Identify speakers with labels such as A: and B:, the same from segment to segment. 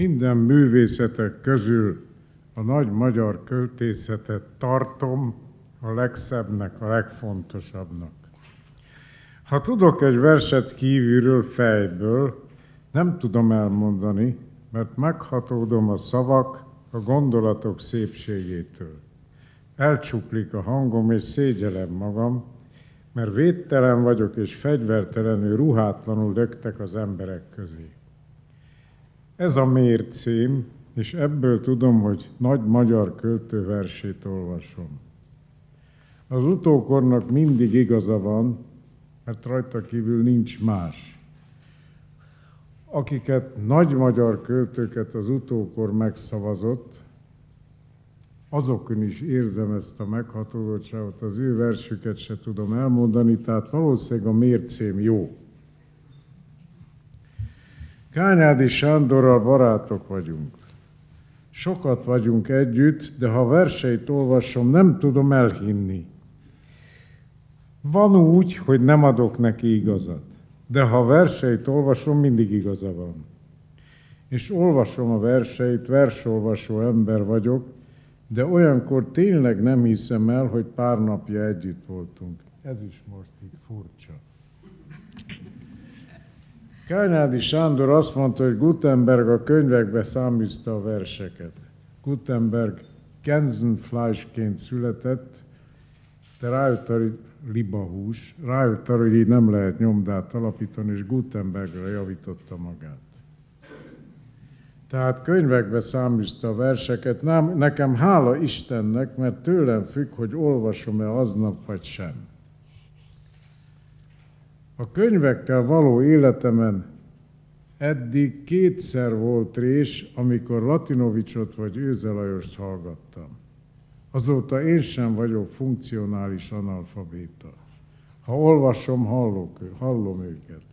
A: Minden művészetek közül a nagy magyar költészetet tartom a legszebbnek, a legfontosabbnak. Ha tudok egy verset kívülről, fejből, nem tudom elmondani, mert meghatódom a szavak, a gondolatok szépségétől. Elcsuklik a hangom, és szégyelem magam, mert védtelen vagyok, és fegyvertelenül, ruhátlanul dögtek az emberek közé. Ez a mércém, és ebből tudom, hogy nagy magyar költő versét olvasom. Az utókornak mindig igaza van, mert rajta kívül nincs más. Akiket nagy magyar költőket az utókor megszavazott, azokon is érzem ezt a meghatódottságot, az ő versüket se tudom elmondani, tehát valószínűleg a mércém jó. Kányádi Sándorral barátok vagyunk. Sokat vagyunk együtt, de ha verseit olvasom, nem tudom elhinni. Van úgy, hogy nem adok neki igazat, de ha verseit olvasom, mindig igaza van. És olvasom a verseit, versolvasó ember vagyok, de olyankor tényleg nem hiszem el, hogy pár napja együtt voltunk. Ez is most így furcsa. Kányádi Sándor azt mondta, hogy Gutenberg a könyvekbe száműzte a verseket. Gutenberg Kenzenfleischként született, de rájött hogy libahús, rájött arra, hogy így nem lehet nyomdát alapítani, és Gutenbergre javította magát. Tehát könyvekbe száműzte a verseket. Nem, nekem hála Istennek, mert tőlem függ, hogy olvasom-e aznap vagy sem. A könyvekkel való életemen eddig kétszer volt rés, amikor Latinovicsot vagy Őze Lajost hallgattam. Azóta én sem vagyok funkcionális analfabéta. Ha olvasom, hallok, hallom őket.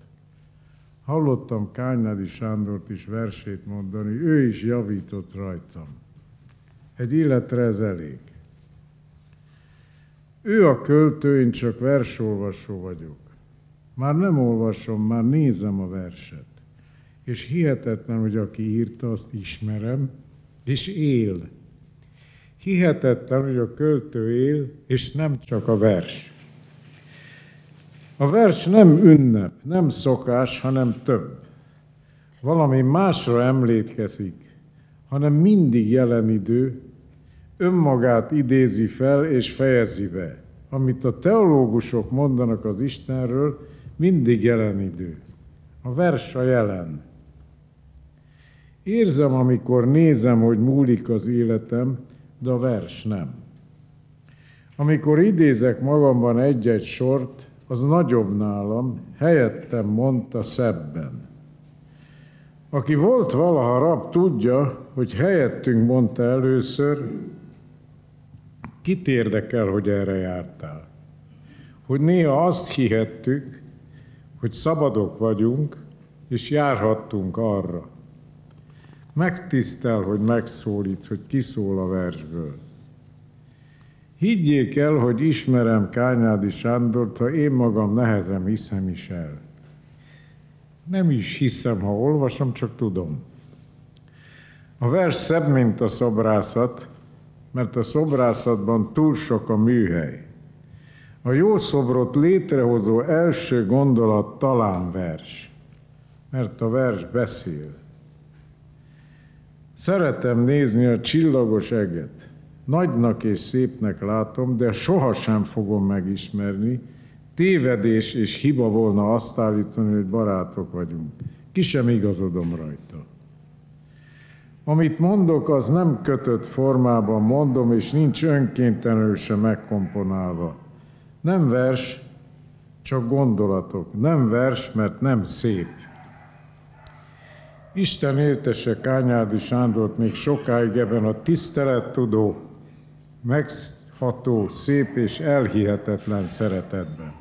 A: Hallottam Kánynádi Sándort is versét mondani, ő is javított rajtam. Egy életre ez elég. Ő a költő, én csak versolvasó vagyok. Már nem olvasom, már nézem a verset. És hihetetlen, hogy aki írta, azt ismerem, és él. Hihetetlen, hogy a költő él, és nem csak a vers. A vers nem ünnep, nem szokás, hanem több. Valami másra emlékezik, hanem mindig jelen idő, önmagát idézi fel és fejezi be. Amit a teológusok mondanak az Istenről, mindig jelen idő. A vers a jelen. Érzem, amikor nézem, hogy múlik az életem, de a vers nem. Amikor idézek magamban egy-egy sort, az nagyobb nálam, helyettem mondta szebben. Aki volt valaha rab, tudja, hogy helyettünk mondta először, kit érdekel, hogy erre jártál. Hogy néha azt hihettük, hogy szabadok vagyunk, és járhattunk arra. Megtisztel, hogy megszólít, hogy kiszól a versből. Higgyék el, hogy ismerem Kányádi Sándort, ha én magam nehezen hiszem is el. Nem is hiszem, ha olvasom, csak tudom. A vers szebb, mint a szobrászat, mert a szobrászatban túl sok a műhely. A jó szobrot létrehozó első gondolat talán vers, mert a vers beszél. Szeretem nézni a csillagos eget. Nagynak és szépnek látom, de sohasem fogom megismerni. Tévedés és hiba volna azt állítani, hogy barátok vagyunk. Ki sem igazodom rajta. Amit mondok, az nem kötött formában mondom, és nincs önkéntelenül sem megkomponálva. Nem vers, csak gondolatok. Nem vers, mert nem szép. Isten éltese Kányádi Sándort még sokáig ebben a tisztelettudó, megható, szép és elhihetetlen szeretetben.